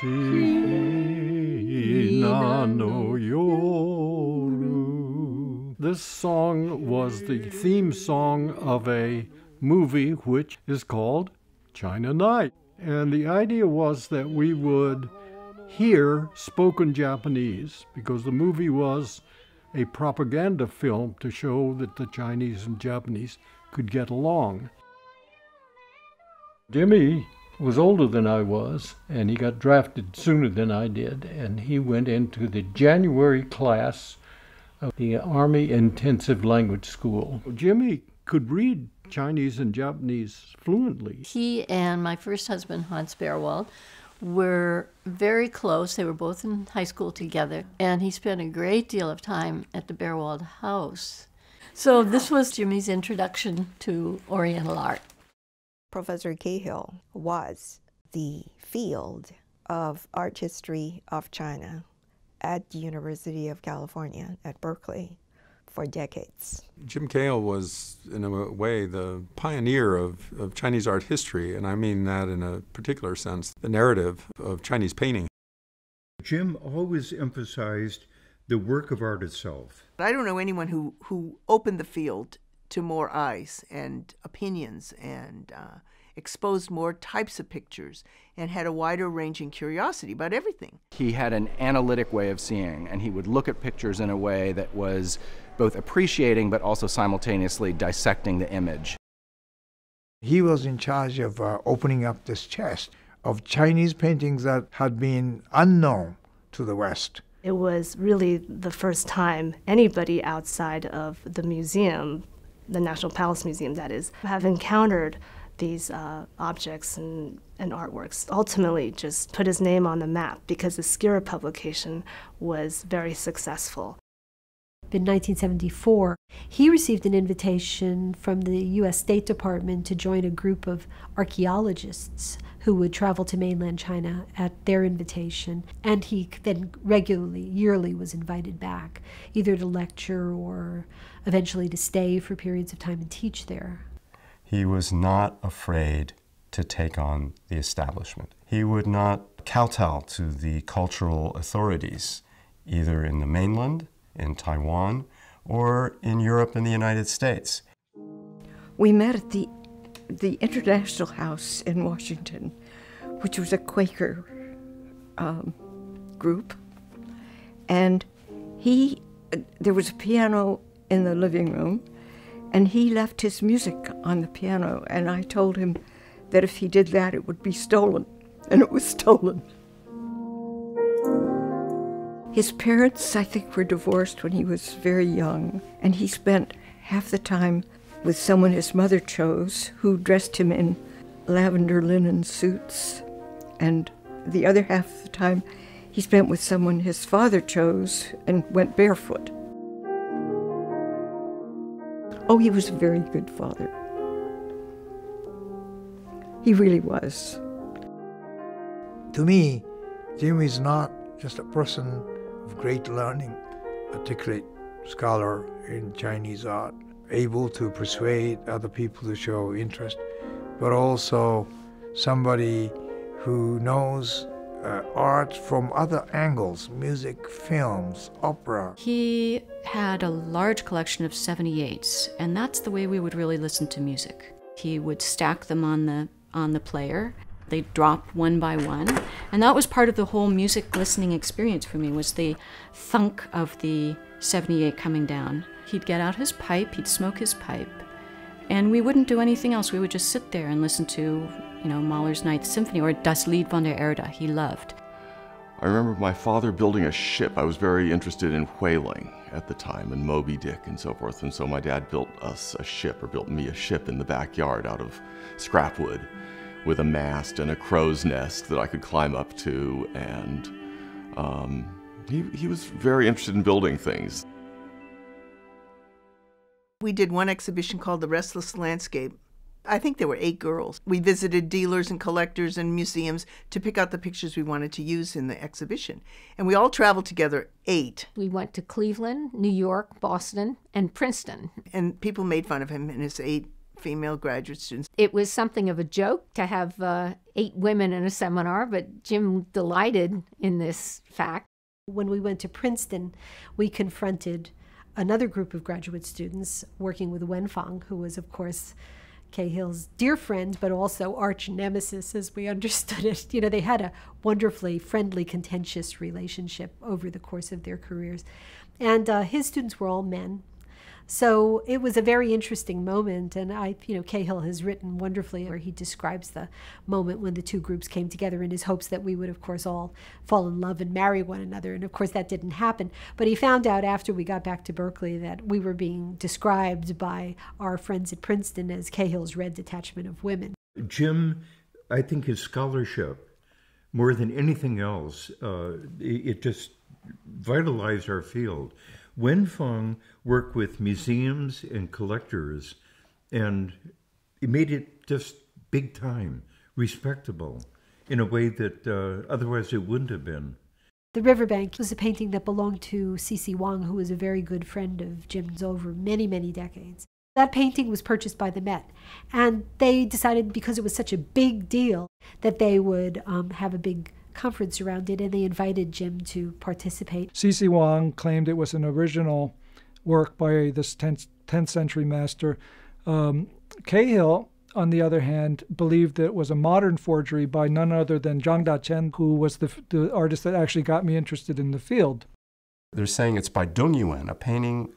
This song was the theme song of a movie which is called China Night. And the idea was that we would hear spoken Japanese because the movie was a propaganda film to show that the Chinese and Japanese could get along. Jimmy was older than I was, and he got drafted sooner than I did, and he went into the January class of the Army Intensive Language School. Jimmy could read Chinese and Japanese fluently. He and my first husband, Hans Berwald, were very close. They were both in high school together, and he spent a great deal of time at the Berwald house. So, this was Jimmy's introduction to Oriental art. Professor Cahill was the field of art history of China at the University of California at Berkeley for decades. Jim Cahill was, in a way, the pioneer of, of Chinese art history, and I mean that in a particular sense, the narrative of Chinese painting. Jim always emphasized the work of art itself. I don't know anyone who, who opened the field to more eyes and opinions and uh, exposed more types of pictures and had a wider ranging curiosity about everything. He had an analytic way of seeing, and he would look at pictures in a way that was both appreciating but also simultaneously dissecting the image. He was in charge of uh, opening up this chest of Chinese paintings that had been unknown to the West. It was really the first time anybody outside of the museum, the National Palace Museum, that is, have encountered these uh, objects and, and artworks. Ultimately, just put his name on the map because the Skira publication was very successful. In 1974, he received an invitation from the U.S. State Department to join a group of archaeologists who would travel to mainland China at their invitation. And he then regularly, yearly, was invited back, either to lecture or eventually to stay for periods of time and teach there. He was not afraid to take on the establishment. He would not kowtow to the cultural authorities, either in the mainland, in Taiwan, or in Europe and the United States. We met at the, the International House in Washington, which was a Quaker um, group. And he, there was a piano in the living room, and he left his music on the piano, and I told him that if he did that, it would be stolen, and it was stolen. His parents, I think, were divorced when he was very young, and he spent half the time with someone his mother chose who dressed him in lavender linen suits, and the other half of the time he spent with someone his father chose and went barefoot. Oh, he was a very good father. He really was. To me, Jim is not just a person of great learning, a articulate scholar in Chinese art, able to persuade other people to show interest, but also somebody who knows uh, art from other angles music, films, opera. He had a large collection of 78s, and that's the way we would really listen to music. He would stack them on the, on the player. They'd drop one by one, and that was part of the whole music listening experience for me was the thunk of the 78 coming down. He'd get out his pipe, he'd smoke his pipe, and we wouldn't do anything else. We would just sit there and listen to you know, Mahler's Ninth Symphony or Das Lied von der Erde, he loved. I remember my father building a ship. I was very interested in whaling at the time and Moby Dick and so forth. And so my dad built us a ship, or built me a ship in the backyard out of scrap wood with a mast and a crow's nest that I could climb up to. And um, he, he was very interested in building things. We did one exhibition called The Restless Landscape I think there were eight girls. We visited dealers and collectors and museums to pick out the pictures we wanted to use in the exhibition. And we all traveled together, eight. We went to Cleveland, New York, Boston, and Princeton. And people made fun of him and his eight female graduate students. It was something of a joke to have uh, eight women in a seminar, but Jim delighted in this fact. When we went to Princeton, we confronted another group of graduate students working with Wen Fong, who was, of course, Cahill's dear friend, but also arch nemesis, as we understood it. You know, they had a wonderfully friendly, contentious relationship over the course of their careers. And uh, his students were all men. So it was a very interesting moment, and I, you know, Cahill has written wonderfully where he describes the moment when the two groups came together in his hopes that we would, of course, all fall in love and marry one another, and of course that didn't happen. But he found out after we got back to Berkeley that we were being described by our friends at Princeton as Cahill's red detachment of women. Jim, I think his scholarship, more than anything else, uh, it, it just vitalized our field. Wen Fong worked with museums and collectors, and it made it just big time, respectable, in a way that uh, otherwise it wouldn't have been. The Riverbank was a painting that belonged to C.C. Wang, who was a very good friend of Jim's over many, many decades. That painting was purchased by the Met, and they decided because it was such a big deal that they would um, have a big conference around it, and they invited Jim to participate. C.C. Wang claimed it was an original work by this 10th, 10th century master. Um, Cahill, on the other hand, believed that it was a modern forgery by none other than Zhang Daqian, who was the, the artist that actually got me interested in the field. They're saying it's by Dong Yuan, a painting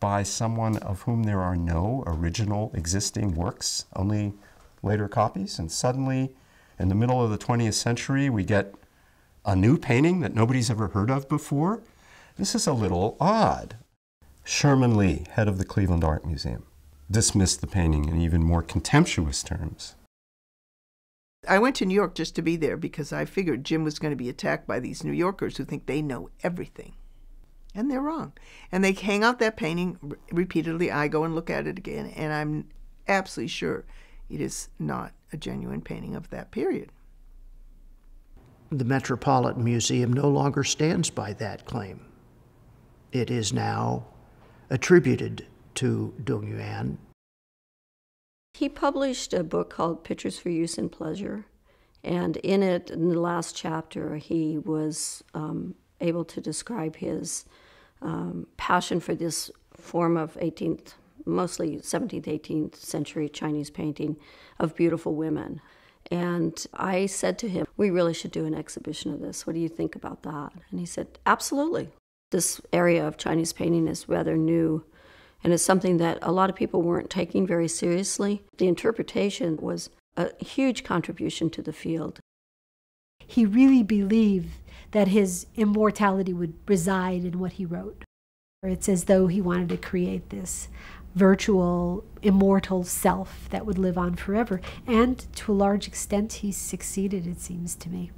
by someone of whom there are no original existing works, only later copies, and suddenly in the middle of the 20th century, we get a new painting that nobody's ever heard of before. This is a little odd. Sherman Lee, head of the Cleveland Art Museum, dismissed the painting in even more contemptuous terms. I went to New York just to be there because I figured Jim was going to be attacked by these New Yorkers who think they know everything. And they're wrong. And they hang out that painting repeatedly. I go and look at it again, and I'm absolutely sure it is not a genuine painting of that period. The Metropolitan Museum no longer stands by that claim. It is now attributed to Dong Yuan. He published a book called Pictures for Use and Pleasure, and in it, in the last chapter, he was um, able to describe his um, passion for this form of 18th, mostly 17th, 18th century Chinese painting of beautiful women. And I said to him, We really should do an exhibition of this. What do you think about that? And he said, Absolutely. This area of Chinese painting is rather new, and it's something that a lot of people weren't taking very seriously. The interpretation was a huge contribution to the field. He really believed that his immortality would reside in what he wrote. It's as though he wanted to create this virtual, immortal self that would live on forever. And to a large extent, he succeeded, it seems to me.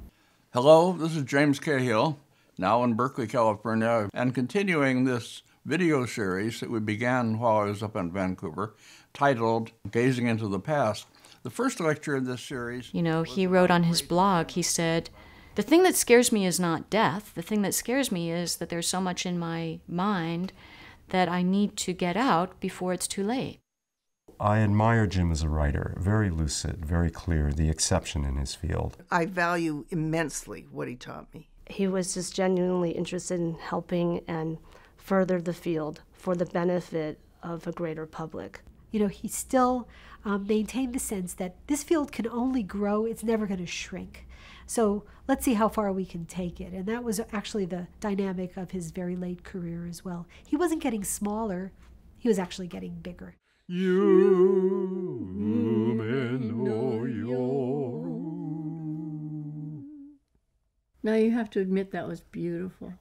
Hello, this is James Cahill, now in Berkeley, California, and continuing this video series that we began while I was up in Vancouver, titled Gazing into the Past. The first lecture in this series. You know, he wrote on his blog, he said, The thing that scares me is not death. The thing that scares me is that there's so much in my mind that I need to get out before it's too late. I admire Jim as a writer, very lucid, very clear, the exception in his field. I value immensely what he taught me. He was just genuinely interested in helping and further the field for the benefit of a greater public. You know, he still um, maintained the sense that this field can only grow, it's never going to shrink. So let's see how far we can take it. And that was actually the dynamic of his very late career as well. He wasn't getting smaller, he was actually getting bigger. You may know your Now you have to admit that was beautiful.